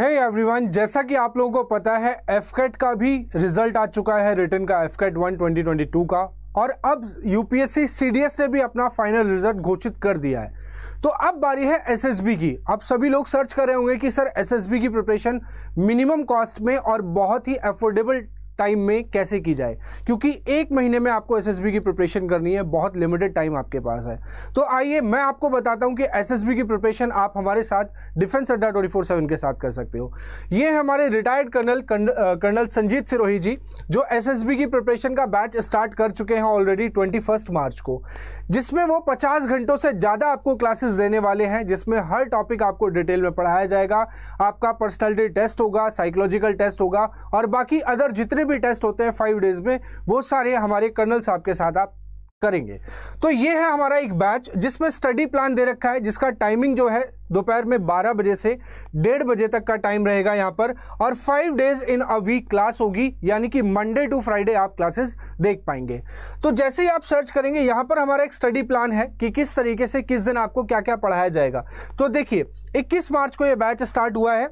है hey everyone जैसा कि आप लोगों को पता है एफकेट का भी रिज़ल्ट आ चुका है रिटर्न का एफकेट वन 2022 का। और अब यूपीएससी सीडीएस ने भी अपना फाइनल रिज़ल्ट घोषित कर दिया है। तो अब बारी है एसएसबी की। अब सभी लोग सर्च कर रहे होंगे कि सर एसएसबी की प्रिपरेशन मिनिमम कॉस्ट में और बहुत ही अफोर्डेबल टाइम में कैसे की जाए? क्योंकि एक महीने में आपको एसएसबी की प्रिपरेशन करनी है, बहुत लिमिटेड टाइम आपके पास है। तो आइए मैं आपको बताता हूँ कि एसएसबी की प्रिपरेशन आप हमारे साथ डिफेंस अड्डा ट्वेंटी फोर सेवन के साथ कर सकते हो। ये हमारे retired colonel colonel Sanjeet Sirohi ji, जो एसएसबी की प्रिपरेशन का बैच स्टार्ट कर चुके हैं ऑलरेडी ट्वेंटी मार्च को, जिसमें वो पचास घंटों से ज़्यादा आपको क्लासेस देने वाले हैं, जिसमें हर टॉपिक आपको डिटेल में पढ़ाया जाएगा। आपका पर्सनैलिटी टेस्ट होगा साइकोलॉजिकल टेस्ट होगा, और बाकी अदर जितने भी टेस्ट होते हैं फाइव डेज़ में, वो सारे हमारे कर्नल साहब के साथ आप करेंगे। तो ये है हमारा एक बैच जिसमें स्टडी प्लान दे रखा है, जिसका टाइमिंग जो है दोपहर में 12 बजे से डेढ़ बजे तक का टाइम रहेगा यहाँ पर, और five days in a week class होगी, यानी कि मंडे टू फ्राइडे आप क्लासेस देख पाएँगे। तो जैसे ही आप सर्च करेंगे, यहाँ पर हमारा एक स्टडी प्लान है कि किस तरीके से किस दिन आपको क्या क्या पढ़ाया जाएगा। तो देखिए, इक्कीस मार्च को यह बैच स्टार्ट हुआ है।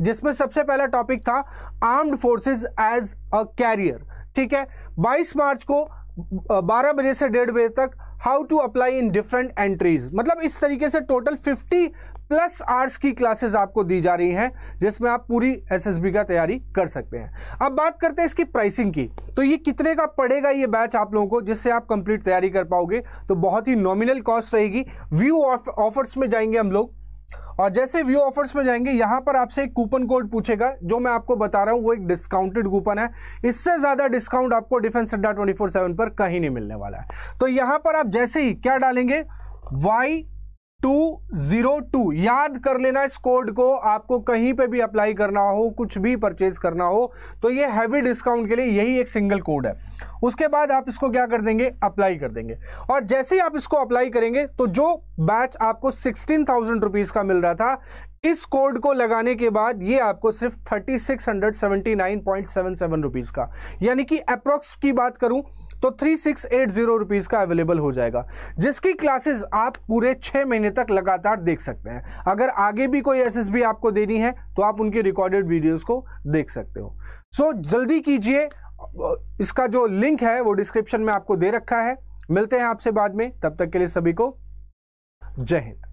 जिसमें सबसे पहला टॉपिक था armed forces as a career ठीक है? 22 मार्च को 12 बजे से डेढ़ बजे तक how to apply in different entries मतलब इस तरीके से टोटल 50 प्लस आर्ट्स की क्लासेस आपको दी जा रही हैं, जिसमें आप पूरी एसएसबी का तैयारी कर सकते हैं। अब बात करते हैं इसकी प्राइसिंग की। तो ये कितने का पड़ेगा ये बैच आप लोगों को, जिससे आप कंप्लीट तैयारी कर पाओगे? तो बहुत ही नॉमिनल कॉस्ट रहेगी। व्यू ऑफर्स में जाएँगे हम लोग। और जैसे व्यू ऑफर्स में जाएँगे, यहाँ पर आपसे एक कूपन कोड पूछेगा, जो मैं आपको बता रहा हूँ, वो एक डिस्काउंटेड कूपन है। इससे ज़्यादा डिस्काउंट आपको डिफेंस अड्डा ट्वेंटी पर कहीं नहीं मिलने वाला है। तो यहाँ पर आप जैसे ही क्या डालेंगे? Y two zero two. याद कर लेना इस कोड को, आपको कहीं पे भी अप्लाई करना हो, कुछ भी परचेज करना हो तो ये हैवी डिस्काउंट के लिए यही एक सिंगल कोड है। उसके बाद आप इसको क्या कर देंगे? अप्लाई कर देंगे। और जैसे ही आप इसको अप्लाई करेंगे तो जो बैच आपको सिक्सटीन थाउज़ेंड रुपीज़ का मिल रहा था, इस कोड को लगाने के बाद ये आपको सिर्फ़ thirty six hundred seventy nine point seven seven rupees का। यानी कि अप्रोक्स की बात करूँ तो three six eight zero rupees का अवेलेबल हो जाएगा जिसकी क्लासेस आप पूरे छः महीने तक लगातार देख सकते हैं। अगर आगे भी कोई एसएसबी आपको देनी है तो आप उनकी रिकॉर्डेड वीडियोस को देख सकते हो। सो so, जल्दी कीजिए। इसका जो लिंक है वो डिस्क्रिप्शन में आपको दे रखा है। मिलते हैं आपसे बाद में। तब तक के लिए सभी को जय हिंद।